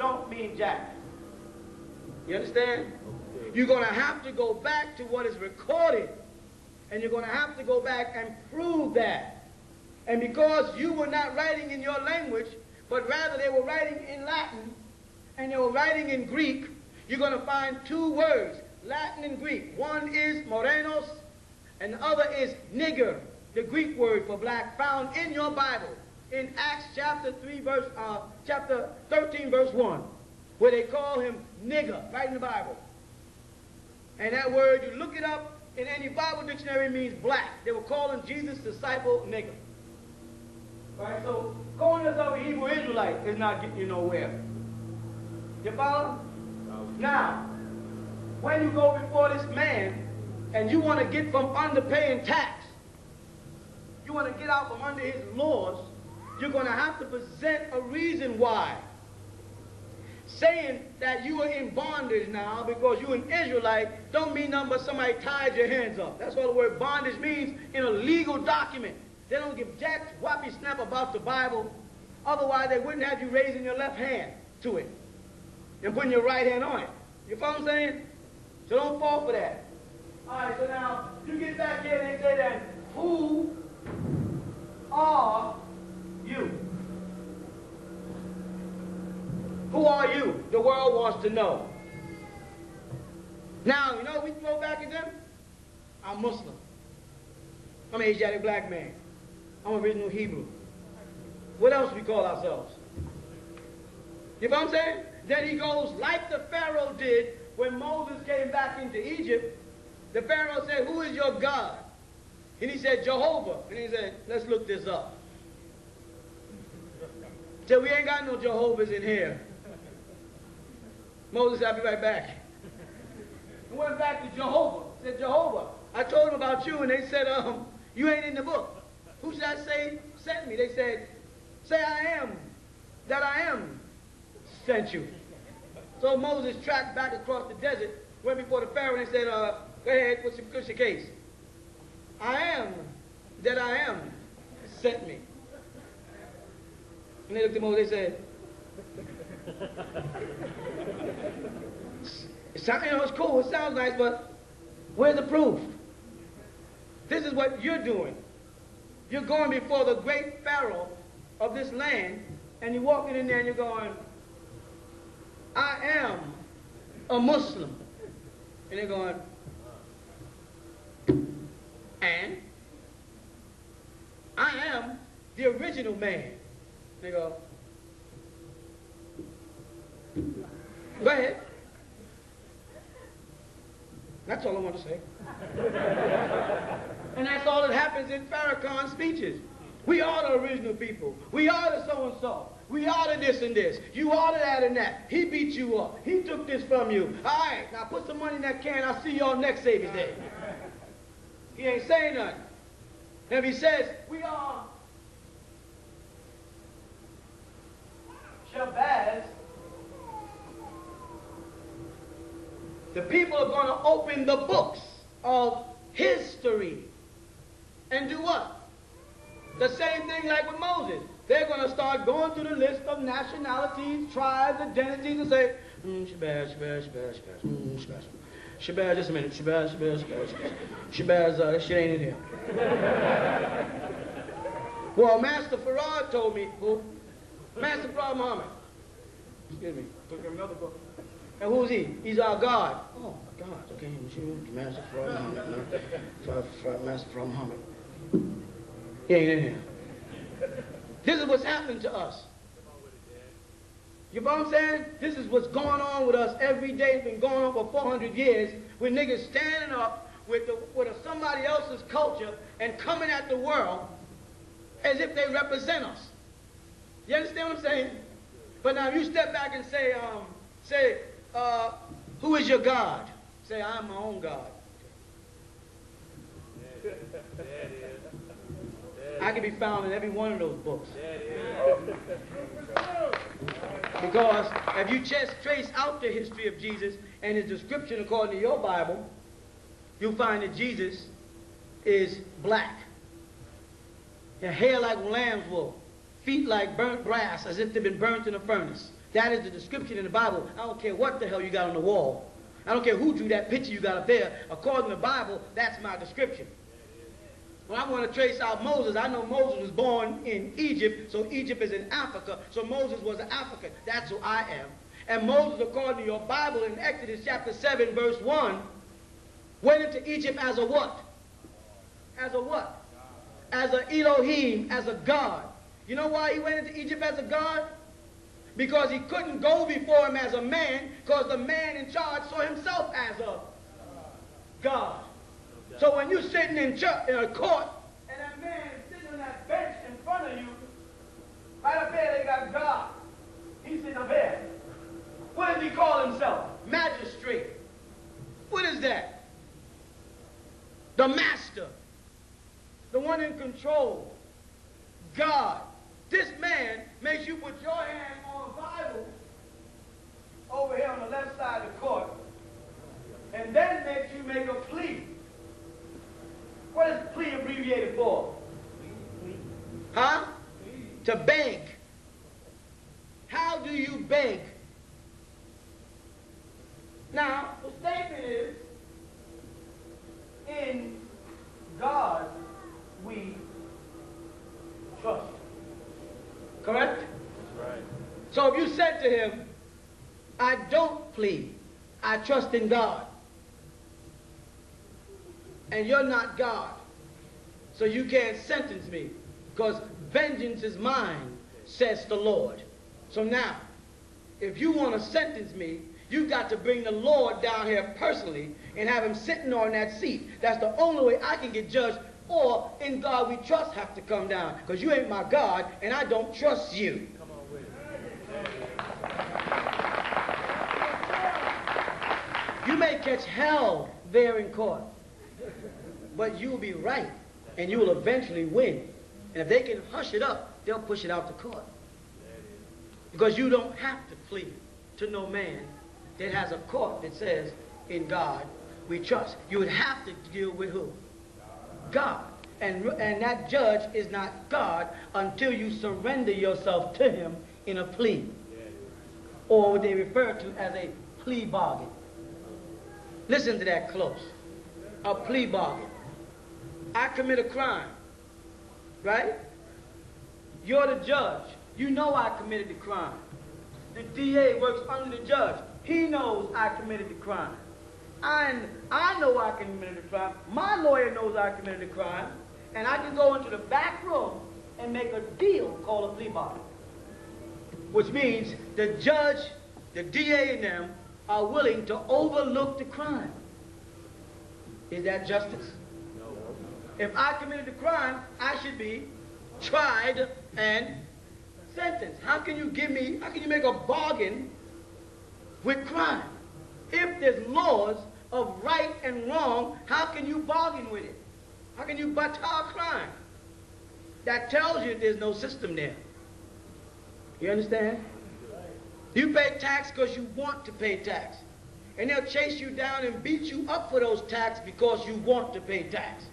don't mean jack. You understand? You're going to have to go back to what is recorded. And you're going to have to go back and prove that. And because you were not writing in your language, but rather they were writing in Latin, and they were writing in Greek, you're going to find two words, Latin and Greek. One is morenos, and the other is nigger, the Greek word for black, found in your Bible in Acts chapter 3, verse, uh, chapter 13, verse 1, where they call him nigger, right in the Bible. And that word, you look it up in any Bible dictionary, means black. They were calling Jesus' disciple nigger. Right? So calling yourself a Hebrew Israelite is not getting you nowhere. You follow? Now, when you go before this man and you want to get from under paying tax, you want to get out from under his laws, you're going to have to present a reason why. Saying that you are in bondage now because you're an Israelite don't mean nothing but somebody tied your hands up. That's what the word bondage means in a legal document. They don't give jack whoppy snap about the Bible. Otherwise, they wouldn't have you raising your left hand to it and putting your right hand on it. You follow what I'm saying? So don't fall for that. All right, so now you get back here and they say that who are you? Who are you? The world wants to know. Now, you know we throw back at them? I'm Muslim. I'm an Asiatic black man. I'm original Hebrew. What else we call ourselves? You know what I'm saying? Then he goes, like the Pharaoh did when Moses came back into Egypt. The Pharaoh said, who is your God? And he said, Jehovah. And he said, let's look this up. Said, we ain't got no Jehovah's in here. Moses I'll be right back. He went back to Jehovah. Said, Jehovah, I told them about you, and they said, um, you ain't in the book. Who should I say sent me? They said, say I am, that I am sent you. So Moses tracked back across the desert, went before the Pharaoh and said, uh, go ahead, what's your, what's your case? I am that I am sent me. And they looked at Moses, they said, you know, it's cool, it sounds nice, but where's the proof? This is what you're doing. You're going before the great Pharaoh of this land, and you're walking in there and you're going, I am a Muslim. And they're going, and I am the original man. They go, go ahead. That's all I want to say. and that's all that happens in Farrakhan's speeches. We are the original people. We are the so-and-so. We are the this and this. You are the that and that. He beat you up. He took this from you. All right, now put some money in that can. I'll see y'all next Savior's Day. He ain't saying nothing. And if he says, we are Shabazz, the people are going to open the books of history and do what? The same thing like with Moses. They're going to start going through the list of nationalities, tribes, identities, and say, mm, Shabazz, Shabazz, Shabazz, Shabazz, mm, Shabazz. Shabazz, just a minute. Shabazz, Shabazz, Shabazz, Shabazz. Shabazz, uh, that shit ain't in here. well, Master Farad told me, who? Master Farad Muhammad. Excuse me. Took him another book. And who's he? He's our God. Oh, my God. Okay, Master Farad Muhammad. No. Master Farad Muhammad. He ain't in here. This is what's happening to us. You know what I'm saying? This is what's going on with us every day. It's been going on for 400 years with niggas standing up with, the, with a, somebody else's culture and coming at the world as if they represent us. You understand what I'm saying? But now you step back and say, um, say, uh, who is your God? Say, I'm my own God. I can be found in every one of those books. Because if you just trace out the history of Jesus and his description according to your Bible, you'll find that Jesus is black. Your hair like lamb's wool, feet like burnt brass as if they've been burnt in a furnace, That is the description in the Bible. I don't care what the hell you got on the wall. I don't care who drew that picture you got up there. According to the Bible, that's my description. When I want to trace out Moses, I know Moses was born in Egypt, so Egypt is in Africa. So Moses was an African. That's who I am. And Moses, according to your Bible in Exodus chapter 7, verse 1, went into Egypt as a what? As a what? As a Elohim, as a God. You know why he went into Egypt as a God? Because he couldn't go before him as a man, because the man in charge saw himself as a God. So when you're sitting in, church, in a court, and that man is sitting on that bench in front of you, right up there they got God. He's sitting up there. What does he call himself? Magistrate. What is that? The master. The one in control. God. This man makes you put your hand on over here on the left side of the court, and then makes you make a plea. What is plea abbreviated for? Huh? To bank. How do you bank? Now, the statement is, in God we trust. Correct? That's Right. So if you said to him, I don't plead, I trust in God, and you're not God, so you can't sentence me, because vengeance is mine, says the Lord. So now, if you want to sentence me, you got to bring the Lord down here personally and have him sitting on that seat. That's the only way I can get judged or in God we trust have to come down because you ain't my God and I don't trust you. Come on with it. You may catch hell there in court, but you will be right and you will eventually win. And if they can hush it up, they'll push it out to court. Because you don't have to plead to no man that has a court that says, in God we trust. You would have to deal with who? God. And, and that judge is not God until you surrender yourself to him in a plea. Or what they refer to as a plea bargain. Listen to that close. A plea bargain. I commit a crime. Right? You're the judge. You know I committed the crime. The DA works under the judge. He knows I committed the crime. I, I know I committed the crime. My lawyer knows I committed the crime. And I can go into the back room and make a deal called a plea bargain. Which means the judge, the DA and them are willing to overlook the crime. Is that justice? No. If I committed the crime, I should be tried and sentenced. How can you give me, how can you make a bargain with crime? If there's laws of right and wrong, how can you bargain with it? How can you batar crime? That tells you there's no system there. You understand? You pay tax because you want to pay tax. And they'll chase you down and beat you up for those tax because you want to pay tax.